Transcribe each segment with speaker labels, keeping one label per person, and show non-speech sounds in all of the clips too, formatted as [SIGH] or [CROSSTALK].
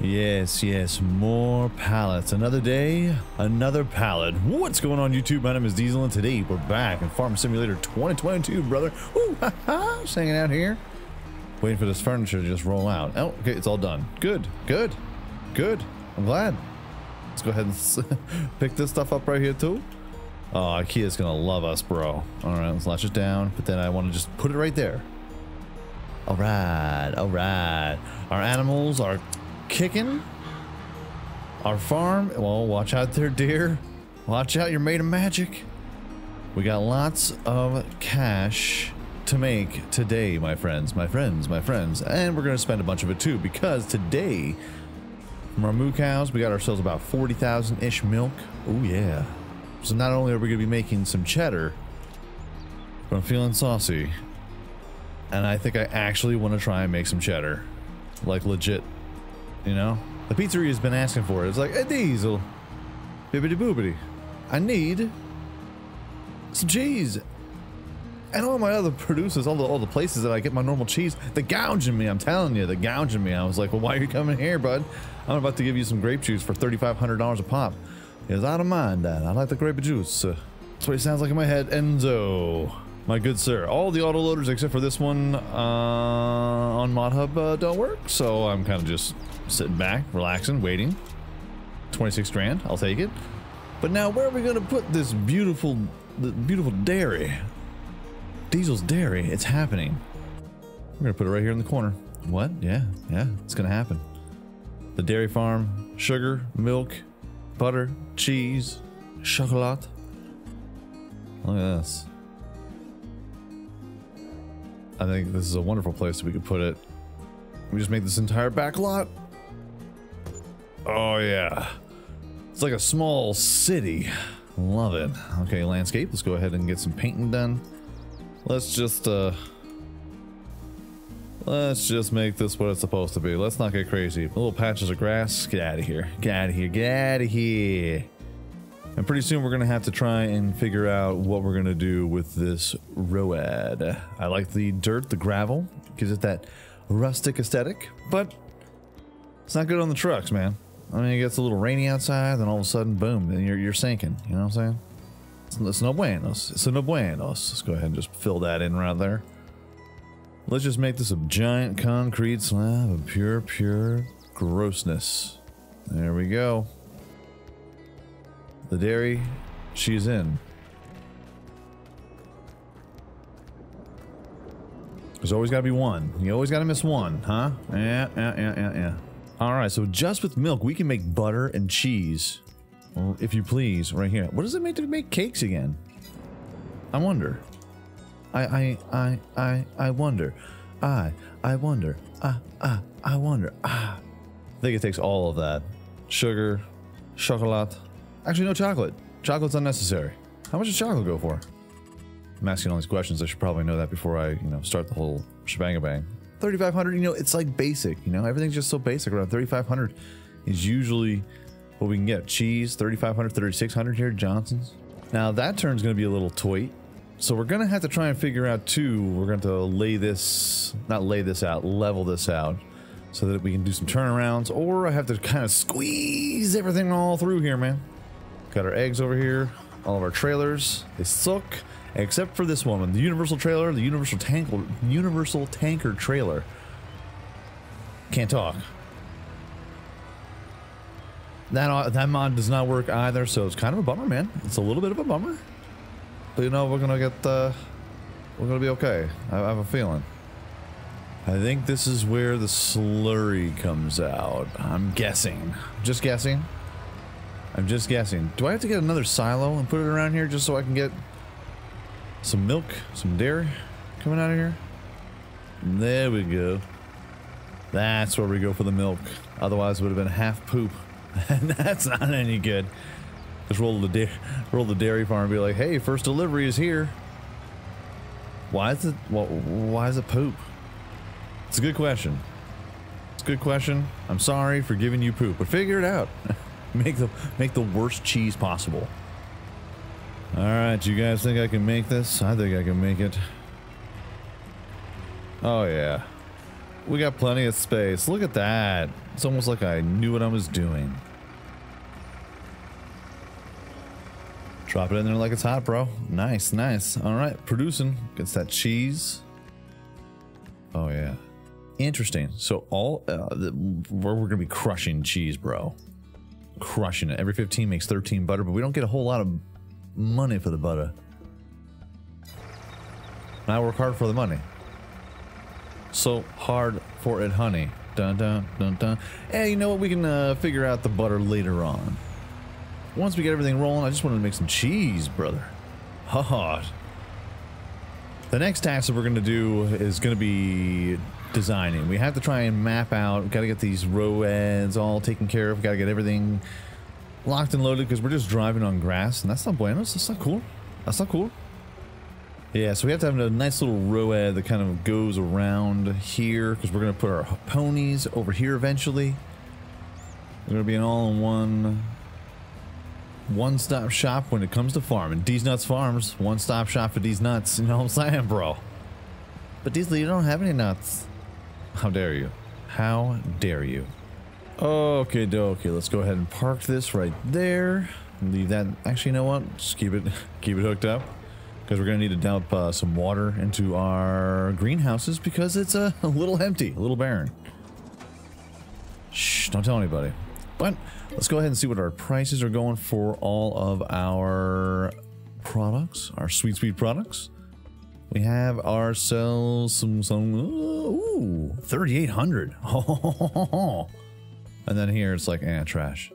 Speaker 1: Yes, yes, more pallets. Another day, another pallet. What's going on YouTube? My name is Diesel and today we're back in Farm Simulator 2022, brother. Woo, ha, ha, just hanging out here. Waiting for this furniture to just roll out. Oh, okay, it's all done. Good, good, good. I'm glad. Let's go ahead and [LAUGHS] pick this stuff up right here too. Oh, Ikea's gonna love us, bro. All right, let's latch it down, but then I want to just put it right there. All right, all right. Our animals are kicking. Our farm, well, watch out there, dear. Watch out, you're made of magic. We got lots of cash to make today, my friends, my friends, my friends. And we're going to spend a bunch of it too, because today, from our moo cows, we got ourselves about 40,000-ish milk. Oh, yeah. So not only are we going to be making some cheddar, but I'm feeling saucy. And I think I actually want to try and make some cheddar. Like legit you know? The pizzeria has been asking for it. It's like, a diesel. Bibbity boobity. I need some cheese. And all my other producers, all the all the places that I get my normal cheese, they're gouging me. I'm telling you, they're gouging me. I was like, well, why are you coming here, bud? I'm about to give you some grape juice for $3,500 a pop. Because I don't mind that. I like the grape juice. That's what it sounds like in my head. Enzo. My good sir. All the autoloaders except for this one uh, on ModHub uh, don't work. So I'm kind of just sitting back, relaxing, waiting. 26 grand, I'll take it. But now where are we gonna put this beautiful, the beautiful dairy? Diesel's dairy, it's happening. We're gonna put it right here in the corner. What? Yeah, yeah, it's gonna happen. The dairy farm, sugar, milk, butter, cheese, chocolate. Look at this. I think this is a wonderful place we could put it. We just make this entire back lot Oh, yeah. It's like a small city. Love it. Okay, landscape. Let's go ahead and get some painting done. Let's just, uh... Let's just make this what it's supposed to be. Let's not get crazy. Little patches of grass. Get out of here. Get out of here. Get out of here. And pretty soon we're going to have to try and figure out what we're going to do with this road. I like the dirt, the gravel. Gives it that rustic aesthetic. But it's not good on the trucks, man. I mean, it gets a little rainy outside, then all of a sudden, boom, then you're, you're sinking. You know what I'm saying? It's, it's no buenos. It's no buenos. Let's go ahead and just fill that in right there. Let's just make this a giant concrete slab of pure, pure grossness. There we go. The dairy, she's in. There's always got to be one. You always got to miss one, huh? Yeah, yeah, yeah, yeah, yeah. All right, so just with milk, we can make butter and cheese, if you please, right here. What does it make to make cakes again? I wonder. I, I, I, I, I wonder. I, I wonder. Ah, ah, I wonder. Ah. I think it takes all of that. Sugar, chocolate. Actually, no chocolate. Chocolate's unnecessary. How much does chocolate go for? I'm asking all these questions. I should probably know that before I, you know, start the whole shebang bang. 3500 you know it's like basic you know everything's just so basic around 3500 is usually what we can get cheese 3500 3600 here johnson's now that turn's going to be a little toy so we're going to have to try and figure out too we're going to lay this not lay this out level this out so that we can do some turnarounds or i have to kind of squeeze everything all through here man got our eggs over here all of our trailers they suck Except for this one, the Universal trailer, the Universal Tanker, Universal Tanker trailer. Can't talk. That, uh, that mod does not work either, so it's kind of a bummer, man. It's a little bit of a bummer. But you know, we're gonna get, uh, we're gonna be okay. I, I have a feeling. I think this is where the slurry comes out. I'm guessing. Just guessing. I'm just guessing. Do I have to get another silo and put it around here just so I can get some milk, some dairy coming out of here. There we go. That's where we go for the milk. Otherwise, it would have been half poop. And [LAUGHS] that's not any good. Just roll the, roll the dairy farm and be like, hey, first delivery is here. Why is it, why is it poop? It's a good question. It's a good question. I'm sorry for giving you poop, but figure it out. [LAUGHS] [LAUGHS] make the, make the worst cheese possible. All right, you guys think I can make this? I think I can make it. Oh, yeah. We got plenty of space. Look at that. It's almost like I knew what I was doing. Drop it in there like it's hot, bro. Nice, nice. All right, producing. Gets that cheese. Oh, yeah. Interesting. So all, uh, the, we're, to be crushing cheese, bro. Crushing it. Every 15 makes 13 butter, but we don't get a whole lot of money for the butter. And I work hard for the money. So hard for it, honey. Dun dun dun dun. Hey, you know what? We can uh, figure out the butter later on. Once we get everything rolling, I just wanted to make some cheese, brother. Hot. The next task that we're going to do is going to be designing. We have to try and map out. Got to get these roads all taken care of. Got to get everything locked and loaded because we're just driving on grass, and that's not buenos. That's not cool. That's not cool. Yeah, so we have to have a nice little road that kind of goes around here because we're going to put our ponies over here eventually. We're going to be an all-in-one one-stop shop when it comes to farming. D's Nuts Farms, one-stop shop for these nuts. You know what I'm saying, bro? But Diesel, you don't have any nuts. How dare you? How dare you? Okay, okay, let's go ahead and park this right there. Leave that. Actually, you know what? Just keep it, [LAUGHS] keep it hooked up because we're gonna need to dump uh, some water into our greenhouses because it's a [LAUGHS] little empty, a little barren. Shh! Don't tell anybody. But let's go ahead and see what our prices are going for all of our products, our sweet, sweet products. We have ourselves some, some, ooh, 3,800. [LAUGHS] and then here it's like, eh, trash.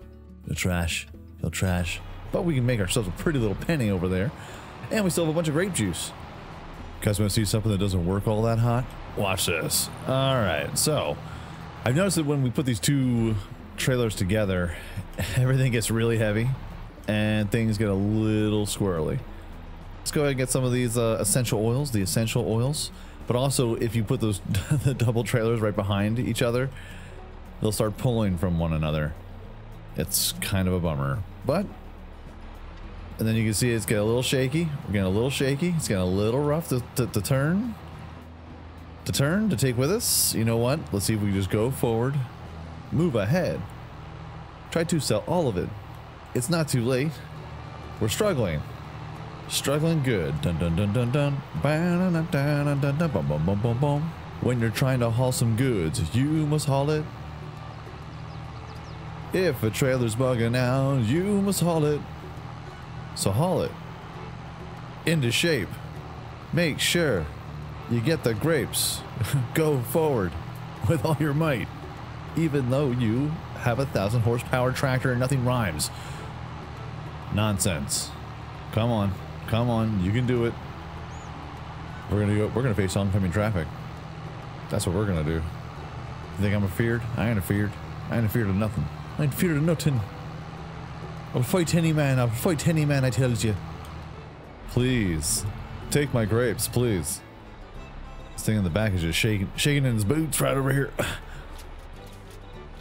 Speaker 1: The trash. He'll trash. But we can make ourselves a pretty little penny over there. And we still have a bunch of grape juice. Guys want to see something that doesn't work all that hot? Watch this. All right, so I've noticed that when we put these two trailers together, [LAUGHS] everything gets really heavy and things get a little squirrely. Let's go ahead and get some of these uh, essential oils, the essential oils. But also, if you put those [LAUGHS] the double trailers right behind each other, they'll start pulling from one another. It's kind of a bummer. But, and then you can see it's getting a little shaky. We're getting a little shaky. It's getting a little rough to, to, to turn. To turn, to take with us. You know what? Let's see if we can just go forward. Move ahead. Try to sell all of it. It's not too late. We're struggling. Struggling good. Dun dun dun dun dun. Dun dun dun dun dun. Bum bum bum bum bum. When you're trying to haul some goods, you must haul it. If a trailer's bugging out, you must haul it. So haul it. Into shape. Make sure you get the grapes. [LAUGHS] Go forward with all your might. Even though you have a thousand horsepower tractor and nothing rhymes. Nonsense. Come on. Come on. You can do it. We're gonna go we're gonna face oncoming traffic. That's what we're gonna do. You think I'm afeared? I ain't afeared. I ain't afeared of nothing. I ain't feared of nothing. I'll fight any man. I'll fight any man, I tells you. Please. Take my grapes, please. This thing in the back is just shaking shaking in his boots right over here. [SIGHS]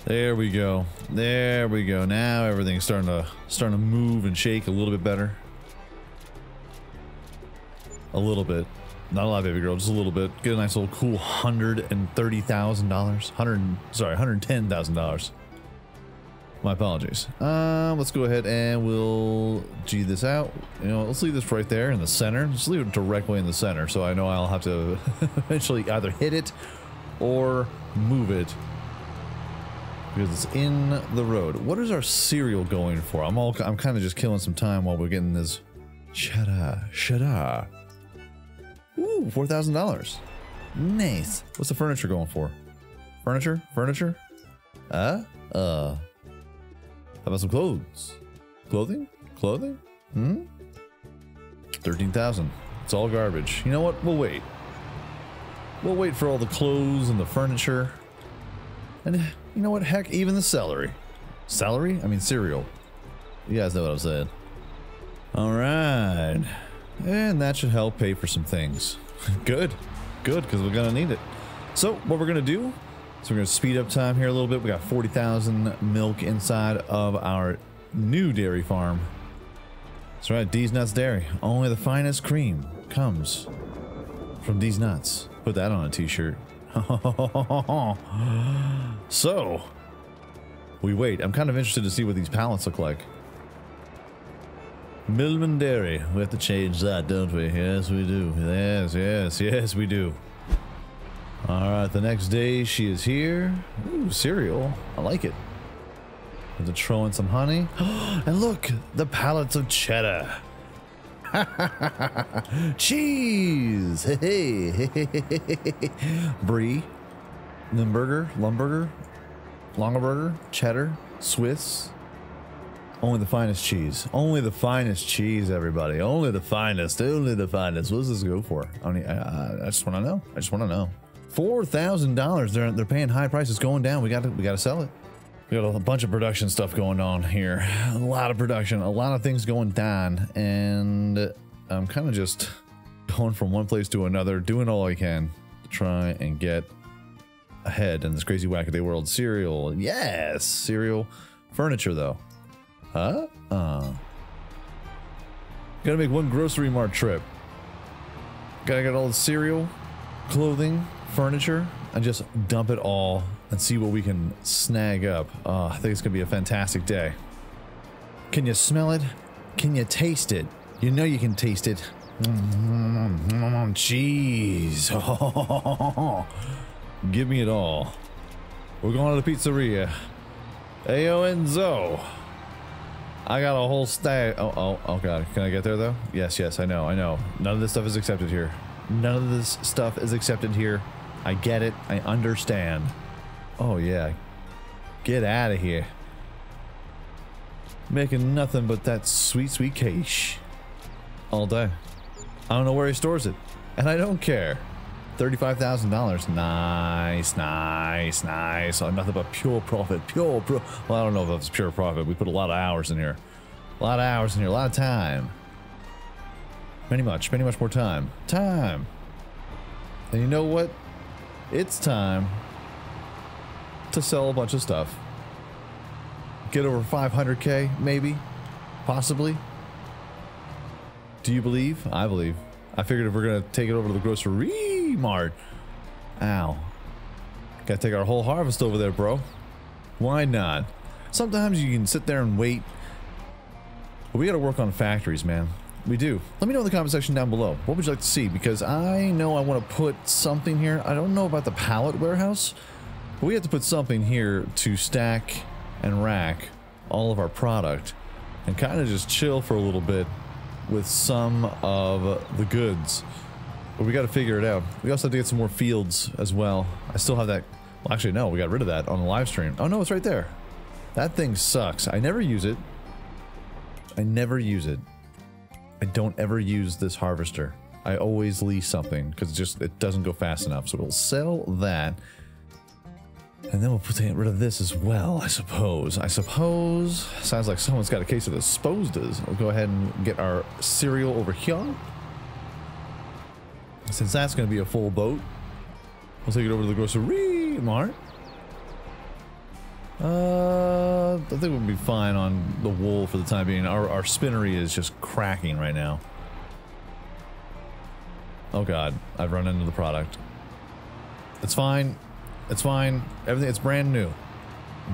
Speaker 1: There we go. There we go. Now everything's starting to starting to move and shake a little bit better. A little bit. Not a lot, baby girl, just a little bit. Get a nice little cool hundred and thirty thousand dollars. Hundred sorry, hundred ten thousand dollars. My apologies. Um, let's go ahead and we'll G this out. You know, let's leave this right there in the center. Just leave it directly in the center so I know I'll have to [LAUGHS] eventually either hit it or move it because it's in the road. What is our cereal going for? I'm all I'm kind of just killing some time while we're getting this. Shada, shada. Ooh, four thousand dollars. Nice. What's the furniture going for? Furniture, furniture. Uh, uh. How about some clothes? Clothing, clothing. Hmm. Thirteen thousand. It's all garbage. You know what? We'll wait. We'll wait for all the clothes and the furniture. And you know what? Heck, even the celery. Celery? I mean cereal. You guys know what I'm saying. All right. And that should help pay for some things. [LAUGHS] Good. Good, because we're going to need it. So what we're going to do so we're going to speed up time here a little bit. We got 40,000 milk inside of our new dairy farm. That's right, D's Nuts Dairy. Only the finest cream comes from D's Nuts. Put that on a t-shirt. [LAUGHS] so, we wait. I'm kind of interested to see what these pallets look like. Millman Dairy. We have to change that, don't we? Yes, we do. Yes, yes, yes, we do. All right, the next day she is here. Ooh, cereal. I like it. Have to throw in some honey. [GASPS] and look, the pallets of cheddar. [LAUGHS] Cheese! Hey, hey, hey, Brie, Limburger, Lumburger, Longaburger, Cheddar, Swiss. Only the finest cheese. Only the finest cheese, everybody. Only the finest. Only the finest. What does this go for? I, mean, I, I just want to know. I just want to know. Four thousand dollars. They're they're paying high prices. Going down. We got to we got to sell it. We got a bunch of production stuff going on here. A lot of production. A lot of things going down, and I'm kind of just going from one place to another, doing all I can to try and get ahead in this crazy wackaday world. Cereal, yes, cereal. Furniture though, huh? Uh, gotta make one grocery mart trip. Gotta get all the cereal, clothing, furniture, and just dump it all and see what we can snag up. Uh, I think it's gonna be a fantastic day. Can you smell it? Can you taste it? You know you can taste it. Cheese. [LAUGHS] Give me it all. We're going to the pizzeria. Ayo Enzo. I got a whole stack. Oh, oh, oh god. Can I get there though? Yes, yes, I know, I know. None of this stuff is accepted here. None of this stuff is accepted here. I get it. I understand. Oh yeah. Get out of here. Making nothing but that sweet, sweet quiche all day. I don't know where he stores it, and I don't care. $35,000. Nice, nice, nice. Nothing but pure profit. Pure pro. Well, I don't know if it's pure profit. We put a lot of hours in here. A lot of hours in here. A lot of time. Many much. Many much more time. Time. And you know what? It's time to sell a bunch of stuff. Get over 500k, maybe. Possibly. Do you believe? I believe. I figured if we're going to take it over to the grocery mart. Ow. Gotta take our whole harvest over there, bro. Why not? Sometimes you can sit there and wait. But we gotta work on factories, man. We do. Let me know in the comment section down below. What would you like to see? Because I know I want to put something here. I don't know about the pallet warehouse. But we have to put something here to stack and rack all of our product. And kind of just chill for a little bit with some of the goods. But we got to figure it out. We also have to get some more fields as well. I still have that. Well, actually, no, we got rid of that on the live stream. Oh, no, it's right there. That thing sucks. I never use it. I never use it. I don't ever use this harvester. I always lease something because it just it doesn't go fast enough. So we'll sell that. And then we'll put get rid of this as well, I suppose. I suppose. Sounds like someone's got a case of disposed. We'll go ahead and get our cereal over here. Since that's going to be a full boat, we'll take it over to the grocery mart. Uh, I think we'll be fine on the wool for the time being. Our, our spinnery is just cracking right now. Oh god, I've run into the product. It's fine. It's fine. Everything, it's brand new.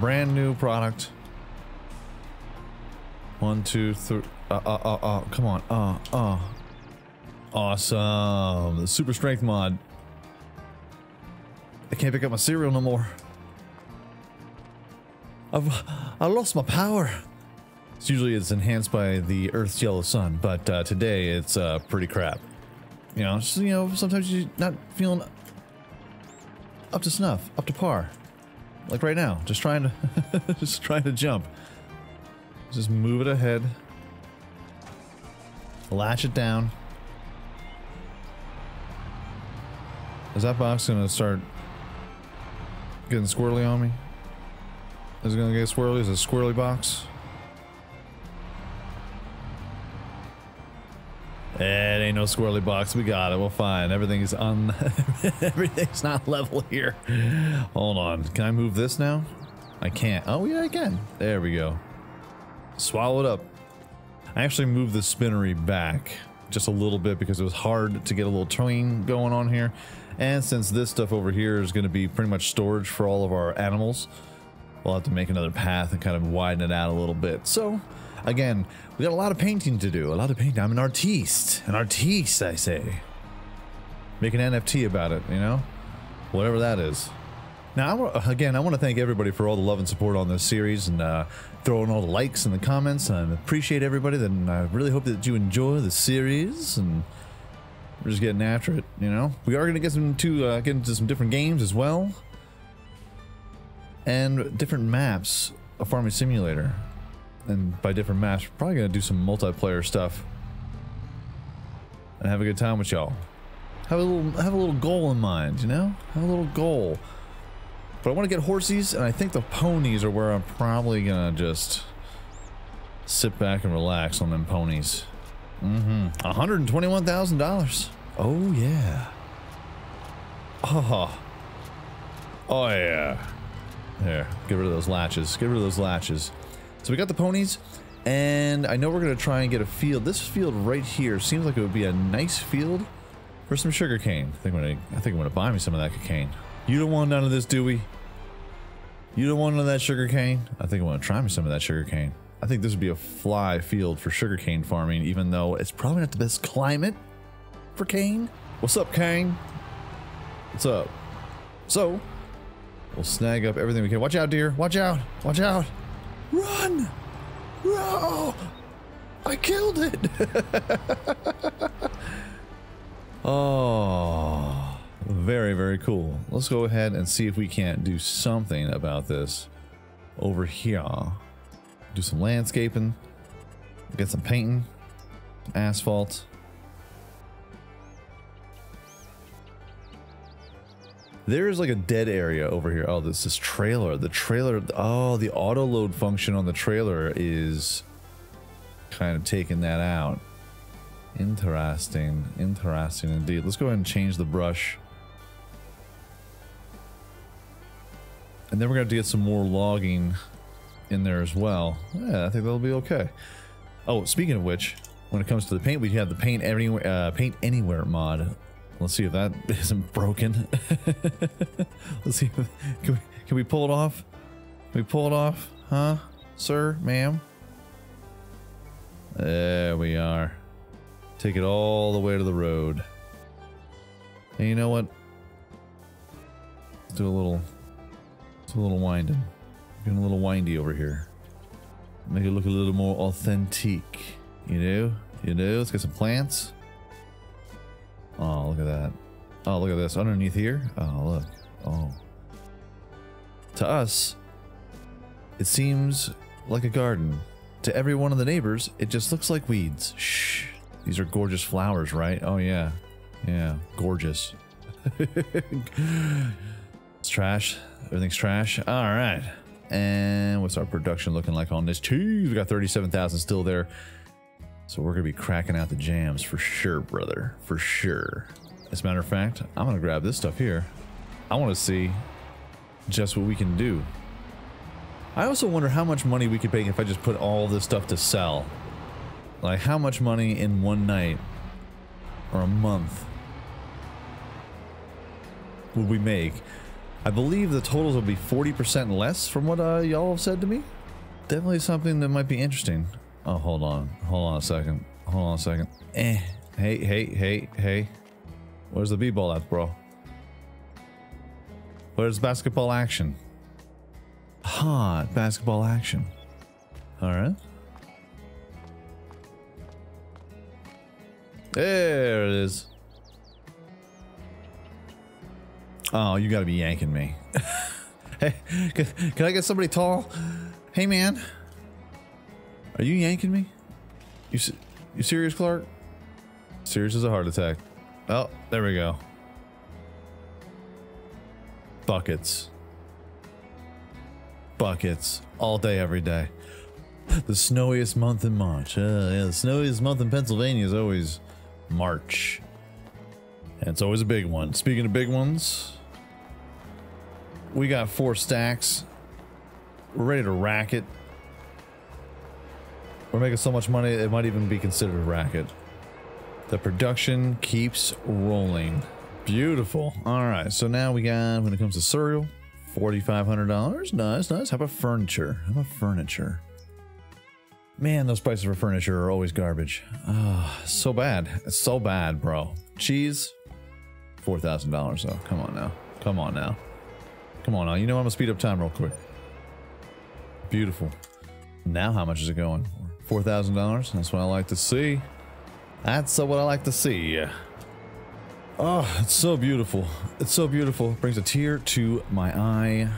Speaker 1: Brand new product. One, two, three. Uh, uh, uh, uh, come on. Uh, uh. Awesome. The super strength mod. I can't pick up my cereal no more. I've, I lost my power. It's usually it's enhanced by the Earth's yellow sun, but uh, today it's uh, pretty crap. You know, just, you know, sometimes you're not feeling up to snuff, up to par. Like right now, just trying to, [LAUGHS] just trying to jump. Just move it ahead. Latch it down. Is that box gonna start getting squirrely on me? Is it gonna get squirrely? Is it a squirrely box? It ain't no squirrely box. We got it. We'll find everything's on. [LAUGHS] everything's not level here. Hold on. Can I move this now? I can't. Oh yeah, I can. There we go. Swallow it up. I actually moved the spinnery back just a little bit because it was hard to get a little twing going on here. And since this stuff over here is going to be pretty much storage for all of our animals, we'll have to make another path and kind of widen it out a little bit. So, again, we got a lot of painting to do. A lot of painting. I'm an artiste. An artiste, I say. Make an NFT about it, you know? Whatever that is. Now, again, I want to thank everybody for all the love and support on this series and uh, throwing all the likes in the comments. I appreciate everybody. And I really hope that you enjoy the series and we're just getting after it, you know? We are going to get some to uh, get into some different games as well. And different maps of Farming Simulator. And by different maps, we're probably going to do some multiplayer stuff. And have a good time with y'all. Have a little have a little goal in mind, you know? Have a little goal. But I want to get horsies, and I think the ponies are where I'm probably gonna just sit back and relax on them ponies. Mm-hmm. $121,000. Oh, yeah. Oh. Oh, yeah. There. Get rid of those latches. Get rid of those latches. So we got the ponies, and I know we're going to try and get a field. This field right here seems like it would be a nice field for some sugar cane. I think I'm gonna, I think I'm gonna buy me some of that cocaine. You don't want none of this, do we? You don't want none of that sugar cane? I think I want to try me some of that sugar cane. I think this would be a fly field for sugarcane farming, even though it's probably not the best climate for cane. What's up, Kane? What's up? So, we'll snag up everything we can. Watch out, deer. Watch out. Watch out. Run! No! I killed it! [LAUGHS] oh, very, very cool. Let's go ahead and see if we can't do something about this over here do some landscaping, get some painting, asphalt. There's like a dead area over here. Oh, this is trailer. The trailer. Oh, the auto load function on the trailer is kind of taking that out. Interesting. Interesting indeed. Let's go ahead and change the brush. And then we're going to get some more logging in there as well. Yeah, I think that'll be okay. Oh, speaking of which, when it comes to the paint, we have the paint anywhere, uh, paint anywhere mod. Let's see if that [LAUGHS] isn't broken. [LAUGHS] Let's see. If, can we can we pull it off? Can we pull it off, huh, sir, ma'am? There we are. Take it all the way to the road. And you know what? Let's do a little, do a little winding. Getting a little windy over here. Make it look a little more authentic. You know? You know? Let's get some plants. Oh, look at that. Oh, look at this. Underneath here. Oh, look. Oh. To us, it seems like a garden. To every one of the neighbors, it just looks like weeds. Shh. These are gorgeous flowers, right? Oh, yeah. Yeah. Gorgeous. [LAUGHS] it's trash. Everything's trash. All right. And what's our production looking like on this? Cheese, we got 37,000 still there. So we're going to be cracking out the jams for sure, brother. For sure. As a matter of fact, I'm going to grab this stuff here. I want to see just what we can do. I also wonder how much money we could make if I just put all this stuff to sell. Like how much money in one night or a month would we make I believe the totals will be 40% less from what uh, y'all have said to me. Definitely something that might be interesting. Oh, hold on. Hold on a second. Hold on a second. Eh. Hey, hey, hey, hey. Where's the b-ball at, bro? Where's basketball action? Hot basketball action. All right. There it is. Oh, you gotta be yanking me. [LAUGHS] hey, can, can I get somebody tall? Hey, man. Are you yanking me? You, you serious, Clark? Serious as a heart attack. Oh, there we go. Buckets. Buckets. All day, every day. The snowiest month in March. Uh, yeah, the snowiest month in Pennsylvania is always March. And it's always a big one. Speaking of big ones, we got four stacks. We're ready to rack it. We're making so much money, it might even be considered a racket. The production keeps rolling. Beautiful. All right. So now we got, when it comes to cereal, $4,500. Nice, nice. How about furniture? How about furniture? Man, those prices for furniture are always garbage. Oh, so bad. It's so bad, bro. Cheese, $4,000 though. Come on now. Come on now. Come on now. You know I'm gonna speed up time real quick. Beautiful. Now how much is it going? $4,000? That's what I like to see. That's uh, what I like to see. Oh, it's so beautiful. It's so beautiful. It brings a tear to my eye.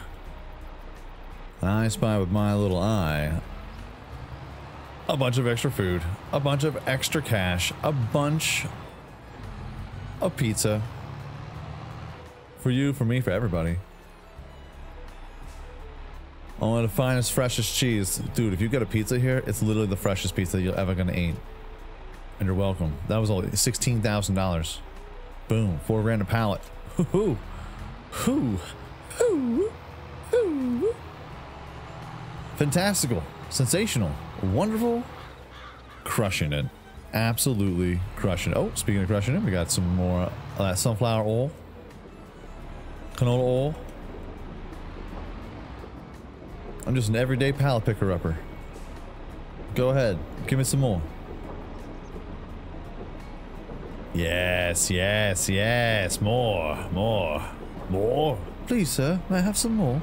Speaker 1: I spy with my little eye a bunch of extra food, a bunch of extra cash, a bunch of pizza. For you, for me, for everybody. Only the finest, freshest cheese. Dude, if you get a pizza here, it's literally the freshest pizza you're ever gonna eat. And you're welcome. That was only $16,000. Boom, four grand a pallet. Hoo hoo. Hoo. Hoo. Fantastical. Sensational. Wonderful. Crushing it. Absolutely crushing it. Oh, speaking of crushing it, we got some more uh, sunflower oil. Canola oil. I'm just an everyday pallet picker upper. Go ahead. Give me some more. Yes, yes, yes. More, more, more. Please, sir, may I have some more?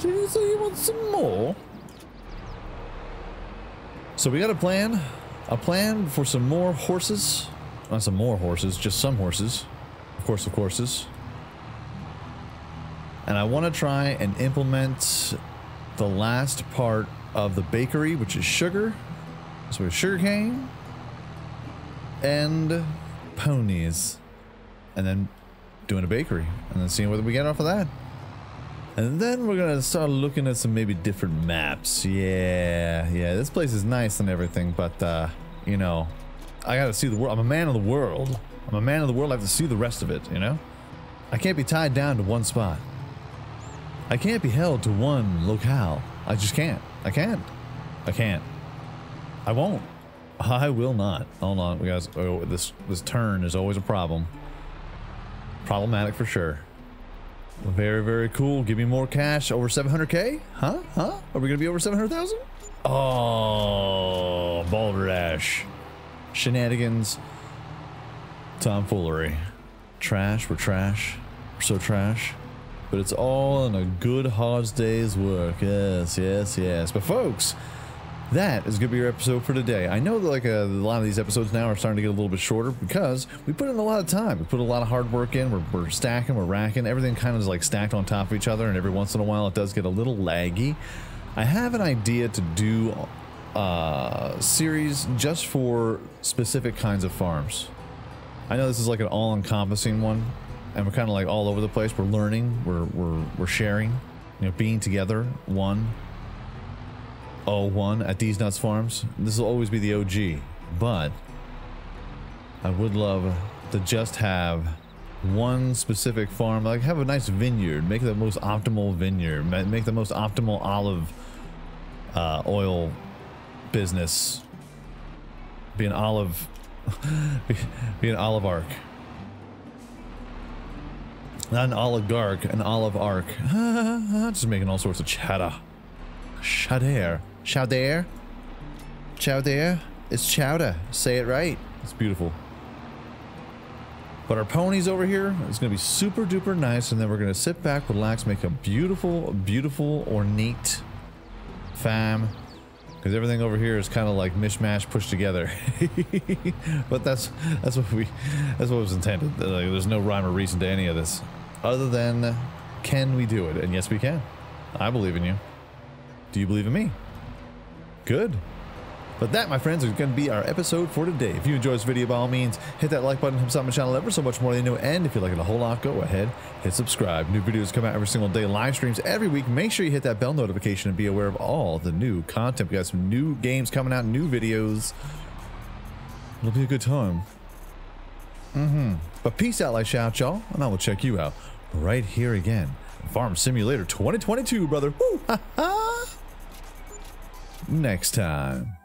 Speaker 1: Did you say you want some more? So we got a plan. A plan for some more horses. Not some more horses, just some horses. Of course, of courses. And I want to try and implement the last part of the bakery, which is sugar. So we have sugar cane and ponies. And then doing a bakery and then seeing whether we get off of that. And then we're gonna start looking at some maybe different maps. Yeah, yeah, this place is nice and everything, but uh, you know, I gotta see the world. I'm a man of the world. I'm a man of the world. I have to see the rest of it, you know? I can't be tied down to one spot. I can't be held to one locale. I just can't. I can't. I can't. I won't. I will not. Hold on, guys. Oh, this this turn is always a problem. Problematic for sure. Very, very cool. Give me more cash. Over 700k? Huh? Huh? Are we gonna be over 700,000? Oh, balderdash. Shenanigans. Tomfoolery. Trash. We're trash. We're so trash. But it's all in a good hard day's work. Yes, yes, yes. But folks, that is going to be your episode for today. I know that like a, uh, a, lot of these episodes now are starting to get a little bit shorter because we put in a lot of time. We put a lot of hard work in. We're, we're stacking, we're racking. Everything kind of is like stacked on top of each other, and every once in a while it does get a little laggy. I have an idea to do a uh, series just for specific kinds of farms. I know this is like an all-encompassing one, and we're kind of like all over the place. We're learning, we're, we're, we're sharing, you know, being together, one, 01 at These Nuts Farms. This will always be the OG, but I would love to just have one specific farm, like have a nice vineyard, make the most optimal vineyard, make the most optimal olive uh, oil business, be an olive, [LAUGHS] be an olive arc. Not an oligarch, an olive arc. [LAUGHS] Just making all sorts of chatter. Chatter. Chowder. Chowder. It's chowder. Say it right. It's beautiful. But our ponies over here is going to be super duper nice. And then we're going to sit back, relax, make a beautiful, beautiful, ornate fam. Because everything over here is kind of like mishmash pushed together. [LAUGHS] but that's that's what we that's what was intended. Like, there's no rhyme or reason to any of this. Other than can we do it? And yes we can. I believe in you. Do you believe in me? Good. But that, my friends, is going to be our episode for today. If you enjoyed this video, by all means, hit that like button, helps out my channel ever so much more than you know. And if you like it a whole lot, go ahead, hit subscribe. New videos come out every single day, live streams every week. Make sure you hit that bell notification and be aware of all the new content. We got some new games coming out, new videos. It'll be a good time. Mm-hmm. But peace out, like shout, y'all, and I will check you out right here again. Farm Simulator 2022, brother. Woo! Ha ha! next time.